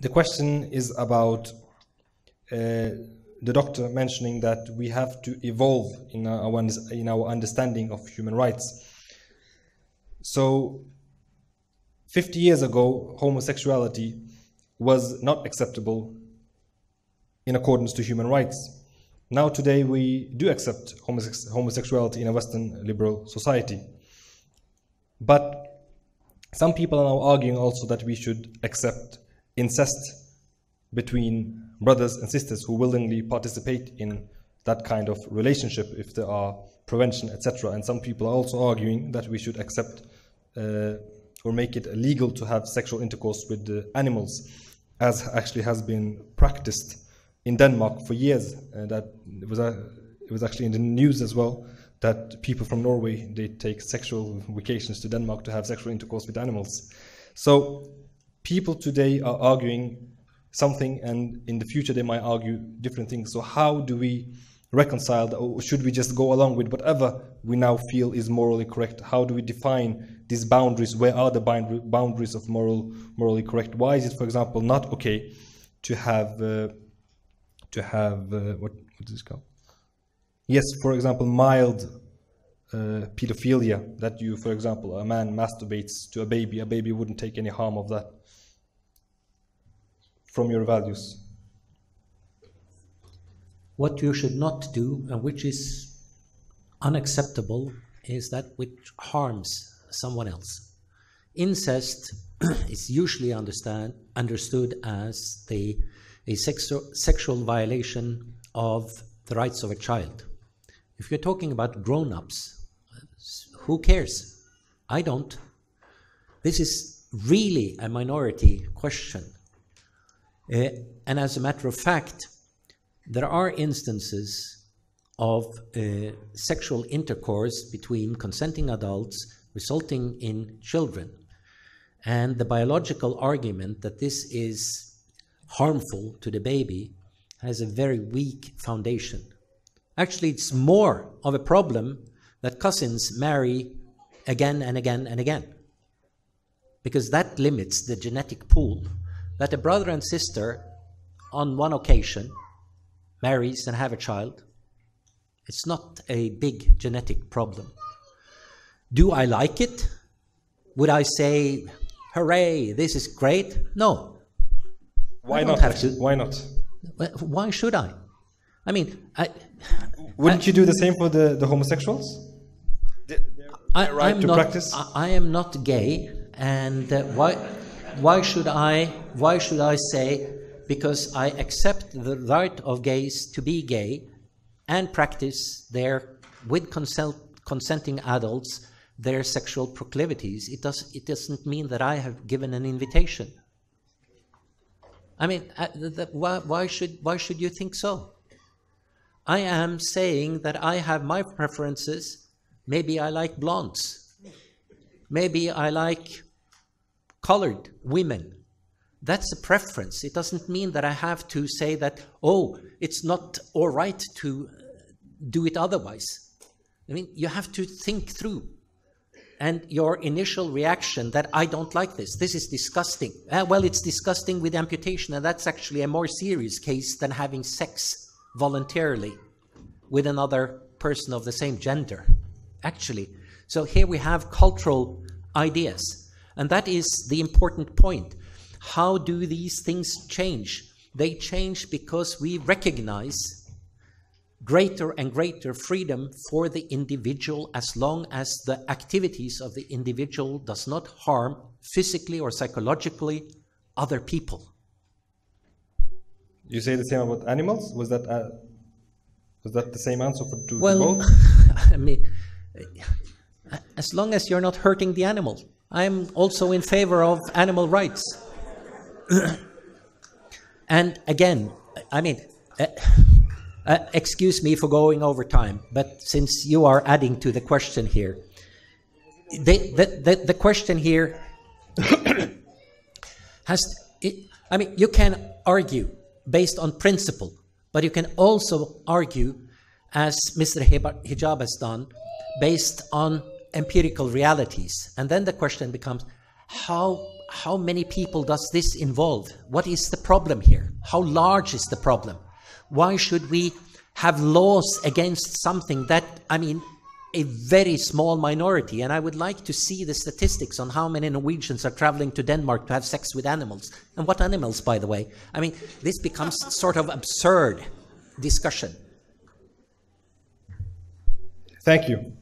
the question is about uh, the doctor mentioning that we have to evolve in our, in our understanding of human rights. So, 50 years ago, homosexuality was not acceptable in accordance to human rights. Now, today, we do accept homosex homosexuality in a Western liberal society. But some people are now arguing also that we should accept incest between brothers and sisters who willingly participate in that kind of relationship if there are prevention, etc. And some people are also arguing that we should accept uh, or make it illegal to have sexual intercourse with the animals, as actually has been practiced in Denmark for years. Uh, that it was, it was actually in the news as well that people from Norway they take sexual vacations to Denmark to have sexual intercourse with animals. So people today are arguing something, and in the future they might argue different things. So how do we reconcile or should we just go along with whatever we now feel is morally correct? How do we define these boundaries? Where are the boundaries of moral, morally correct? Why is it, for example, not okay to have uh, to have uh, what what is this called? Yes, for example, mild uh, pedophilia. That you, for example, a man masturbates to a baby. A baby wouldn't take any harm of that from your values. What you should not do, and which is unacceptable, is that which harms someone else. Incest is usually understand, understood as the, a sexu sexual violation of the rights of a child. If you're talking about grown ups, who cares? I don't. This is really a minority question. Uh, and as a matter of fact, there are instances of uh, sexual intercourse between consenting adults resulting in children. And the biological argument that this is harmful to the baby has a very weak foundation. Actually, it's more of a problem that cousins marry again and again and again, because that limits the genetic pool. That a brother and sister, on one occasion, marries and have a child, it's not a big genetic problem. Do I like it? Would I say, hooray, this is great? No. Why not? Have to. Why not? Why should I? I mean, I, wouldn't I, you do the same for the, the homosexuals? I, right am not, I, I, am not gay, and uh, why, why should I? Why should I say because I accept the right of gays to be gay and practice their with consent, consenting adults their sexual proclivities? It does. It doesn't mean that I have given an invitation. I mean, uh, the, why, why should why should you think so? I am saying that I have my preferences. Maybe I like blondes. Maybe I like colored women. That's a preference. It doesn't mean that I have to say that, oh, it's not all right to do it otherwise. I mean, you have to think through. And your initial reaction that I don't like this, this is disgusting. Uh, well, it's disgusting with amputation, and that's actually a more serious case than having sex voluntarily with another person of the same gender, actually. So here we have cultural ideas. And that is the important point. How do these things change? They change because we recognize greater and greater freedom for the individual as long as the activities of the individual does not harm physically or psychologically other people. You say the same about animals? Was that uh, was that the same answer for to, well, both? I mean, as long as you're not hurting the animal. I'm also in favor of animal rights. and again, I mean, uh, uh, excuse me for going over time, but since you are adding to the question here, the, the, the, the question here has, it, I mean, you can argue based on principle, but you can also argue, as Mr. Hijab has done, based on empirical realities. And then the question becomes how how many people does this involve? What is the problem here? How large is the problem? Why should we have laws against something that, I mean, a very small minority, and I would like to see the statistics on how many Norwegians are traveling to Denmark to have sex with animals. And what animals, by the way? I mean, this becomes sort of absurd discussion. Thank you.